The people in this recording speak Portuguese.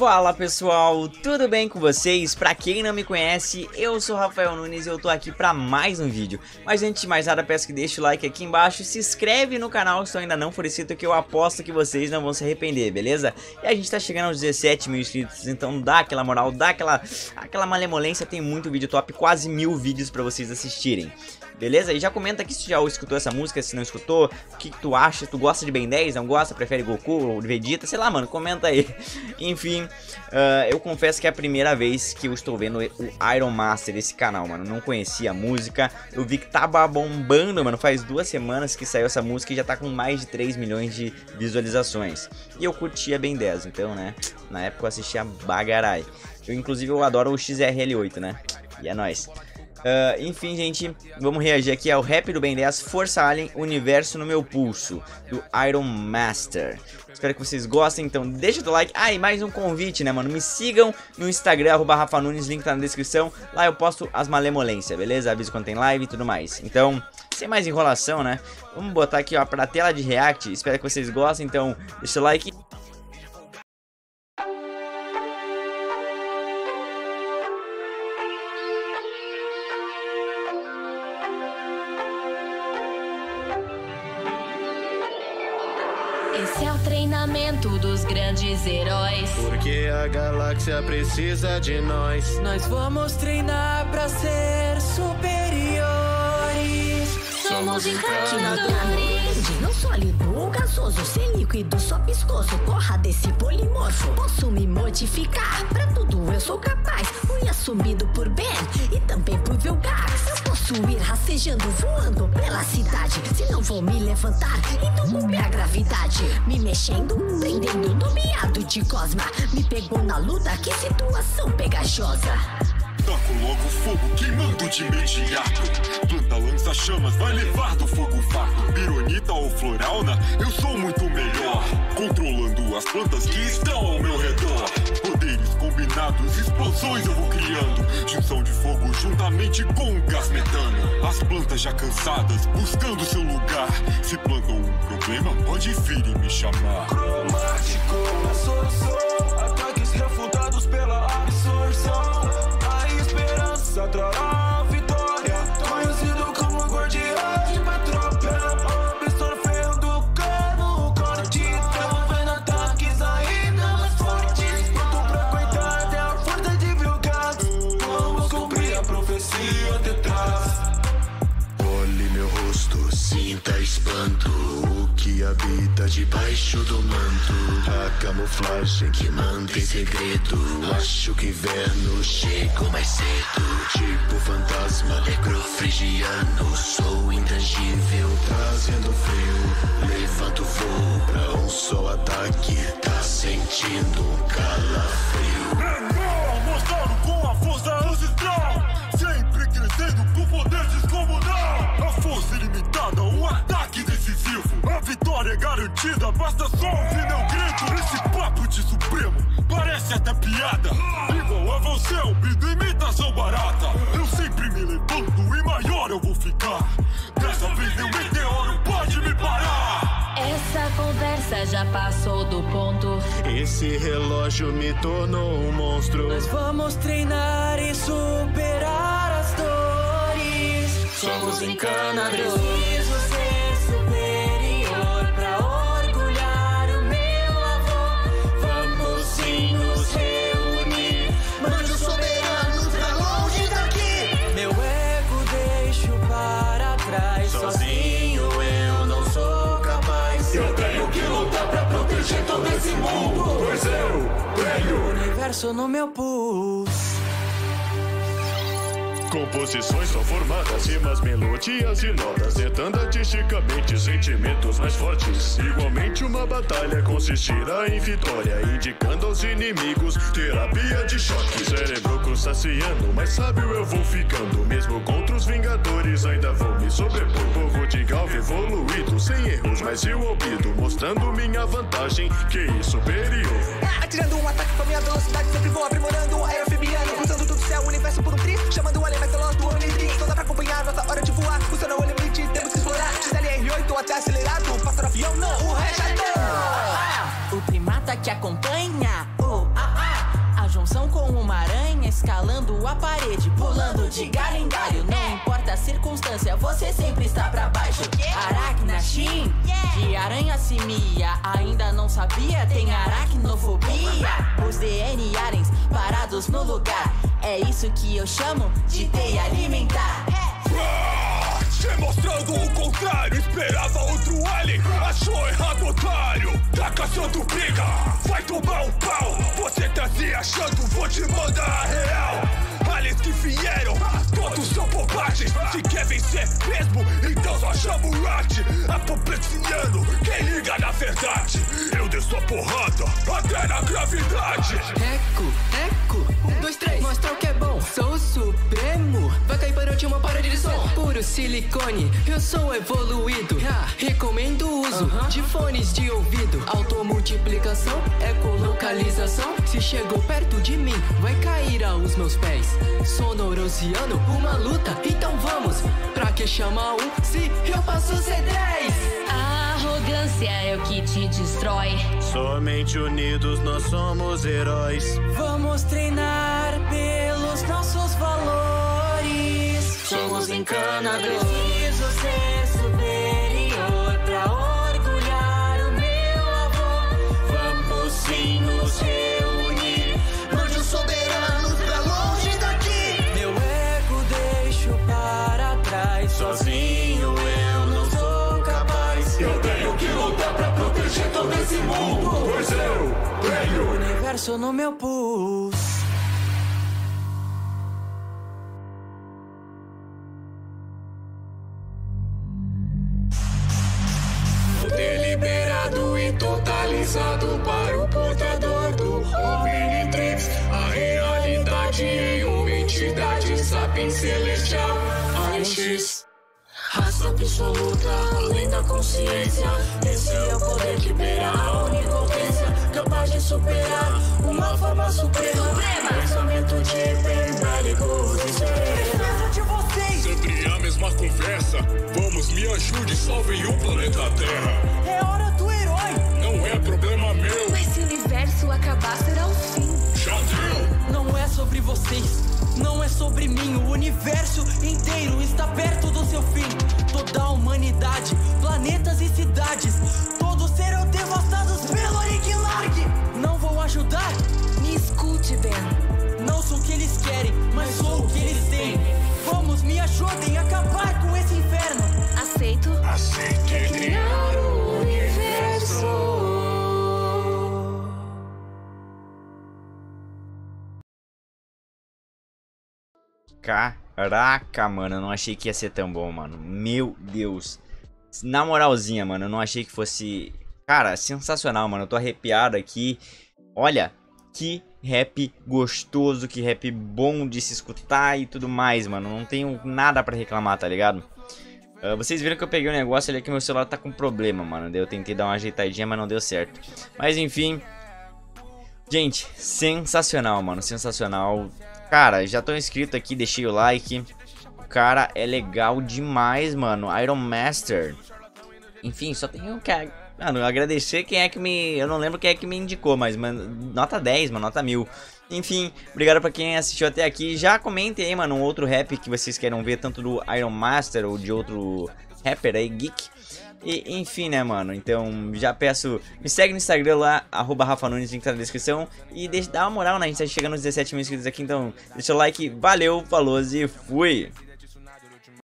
Fala pessoal, tudo bem com vocês? Pra quem não me conhece, eu sou Rafael Nunes e eu tô aqui pra mais um vídeo. Mas antes de mais nada, peço que deixe o like aqui embaixo, se inscreve no canal se ainda não for inscrito, que eu aposto que vocês não vão se arrepender, beleza? E a gente tá chegando aos 17 mil inscritos, então dá aquela moral, dá aquela, aquela malemolência, tem muito vídeo top, quase mil vídeos pra vocês assistirem. Beleza? E já comenta aqui se já escutou essa música, se não escutou, o que, que tu acha, tu gosta de Ben 10, não gosta, prefere Goku ou Vegeta, sei lá, mano, comenta aí. Enfim, uh, eu confesso que é a primeira vez que eu estou vendo o Iron Master, esse canal, mano, não conhecia a música, eu vi que tava bombando, mano, faz duas semanas que saiu essa música e já tá com mais de 3 milhões de visualizações. E eu curtia Ben 10, então, né, na época eu assistia Bagarai. Eu, inclusive, eu adoro o XRL8, né, e é nóis. Uh, enfim, gente, vamos reagir aqui ao rap do Ben 10 Força Alien Universo no Meu Pulso, do Iron Master. Espero que vocês gostem, então deixa o like. Ah, e mais um convite, né, mano? Me sigam no Instagram, arroba Rafa Nunes, link tá na descrição. Lá eu posto as malemolências, beleza? Aviso quando tem live e tudo mais. Então, sem mais enrolação, né? Vamos botar aqui, ó, pra tela de react. Espero que vocês gostem, então deixa o like. Esse é o treinamento dos grandes heróis. Porque a galáxia precisa de nós. Nós vamos treinar pra ser superiores. Somos encantadores. Não sólido gasoso, sem líquido, só viscoso. Porra desse polimorfo. Posso me modificar. Pra tudo eu sou capaz. Fui assumido por Ben e também por Vilgax. Eu posso ir rastejando, voando pela cidade. Se não vou me levantar, então cumpre a gravidade. Me mexendo, prendendo, nomeado de Cosma. Me pegou na luta, que situação pegajosa. Toco logo fogo, queimando de imediato. Planta lança chamas, vai levar do fogo fato. Pironita ou floralna, eu sou muito melhor. Controlando as plantas que estão ao meu redor. Poderes combinados, explosões eu vou criando. Junção de fogo juntamente com o gás metano. As plantas já cansadas, buscando seu lugar. Se plantam um problema, pode vir e me chamar. Cromático, a solução. Habita debaixo do manto. A camuflagem que mantém segredo. Acho que inverno chegou mais cedo. Tipo fantasma necrofrigiano. Sou intangível, trazendo frio. Levanto voo pra um só ataque. Tá sentindo um calafrio. Mostrando com a força ancestral. Sempre crescendo com poder descomunal. A força ilimitada, um ataque vitória é garantida, basta só ouvir meu grito. Esse papo de supremo parece até piada. Igual a você, ouvido imitação barata. Eu sempre me levanto e maior eu vou ficar. Dessa vez meu meteoro pode me parar. Essa conversa já passou do ponto. Esse relógio me tornou um monstro. Nós vamos treinar e superar as dores. Somos encanadores. Universo no meu pulso. Composições são formadas, rimas, melodias e notas, tentando artisticamente sentimentos mais fortes. Igualmente, uma batalha consistirá em vitória, indicando aos inimigos terapia de choque. Cérebro crustaceano, mais sábio eu vou ficando. Mesmo contra os Vingadores, ainda vou me sobrepor. Povo de galva evoluído, sem erros, mas eu ouvido, mostrando minha vantagem, que isso superior. Atirando um ataque com a minha velocidade, sempre vou aprimorando um aerofibiano. Cruzando todo o céu, o universo por um tri, chamando o alien mais veloz do Omnidri. Não dá pra acompanhar, nossa hora de voar. O não é o limite, temos que explorar. XLR8 até acelerado, pássaro avião não, o rejador. O primata que acompanha. Oh, ah, ah. São como uma aranha escalando a parede, pulando de galho em galho. Circunstância, você sempre está pra baixo. Aracna Shin, de aranha simia. Ainda não sabia, tem aracnofobia. Os DNA aliens parados no lugar. É isso que eu chamo de teia alimentar. Ah, Te mostrando o contrário, esperava outro alien, achou errado, otário. Tá caçando briga, vai tomar um pau. Você tá se achando, vou te mandar a real. Aliens que vieram, Se quer vencer mesmo, então só chama o Rat. Apoplexiano, quem liga na verdade? Eu desço a porrada, até na gravidade. Eco, eco, um, dois, três, mostra o que é bom. Sou o supremo, vai cair para uma parede de som. Puro silicone, eu sou evoluído. Recomendo o uso de fones de ouvido. Automultiplicação, Se chegou perto de mim, vai cair aos meus pés. Sonorosiano, uma luta, então vamos. Pra que chamar um se eu passo C10? A arrogância é o que te destrói. Somente unidos nós somos heróis. Vamos treinar pelos nossos valores. Somos encanadores. Sozinho eu não sou capaz. Eu tenho que lutar pra proteger todo esse mundo, pois eu tenho. Universo no meu pulso. Deliberado e totalizado para o portador do Omnitrix. A realidade em uma entidade sapiens celestial. Antes. Raça absoluta, além da consciência. Esse é o poder que beira a onipotência. Capaz de superar uma forma suprema. Pensamento de hiperbélicos e serena. de vocês Sempre a mesma conversa. Vamos, me ajude, salvem o planeta Terra. é hora do herói. Não é problema meu, Mas se o universo acabar, será o fim. já deu. Não é sobre vocês, não é sobre mim. O universo inteiro está perto do seu fim. Toda a humanidade, planetas e cidades, todos serão devastados Caraca, mano, eu não achei que ia ser tão bom, mano. Meu Deus. Na moralzinha, mano, eu não achei que fosse. Cara, sensacional, mano. Eu tô arrepiado aqui. Olha, que rap gostoso, que rap bom de se escutar e tudo mais, mano. Não tenho nada pra reclamar, tá ligado? Ah, vocês viram que eu peguei um negócio ali que meu celular tá com problema, mano. Eu tentei dar uma ajeitadinha, mas não deu certo. Mas enfim. Gente, sensacional, mano. Sensacional. Cara, já tô inscrito aqui, deixei o like. O cara é legal demais, mano. Iron Master. Enfim, só tenho que mano, agradecer quem é que me. Eu não lembro quem é que me indicou, mas, mano, nota 10, mano, nota 1000. Enfim, obrigado pra quem assistiu até aqui. Já comentem aí, mano, um outro rap que vocês queiram ver, tanto do Iron Master ou de outro rapper aí, geek. E, enfim, né, mano? Então, já peço, me segue no Instagram lá, arroba Rafa Nunes, link tá na descrição. E deixa, dá uma moral, né? A gente tá chegando nos 17 mil inscritos aqui, então deixa o like. Valeu, falou e fui!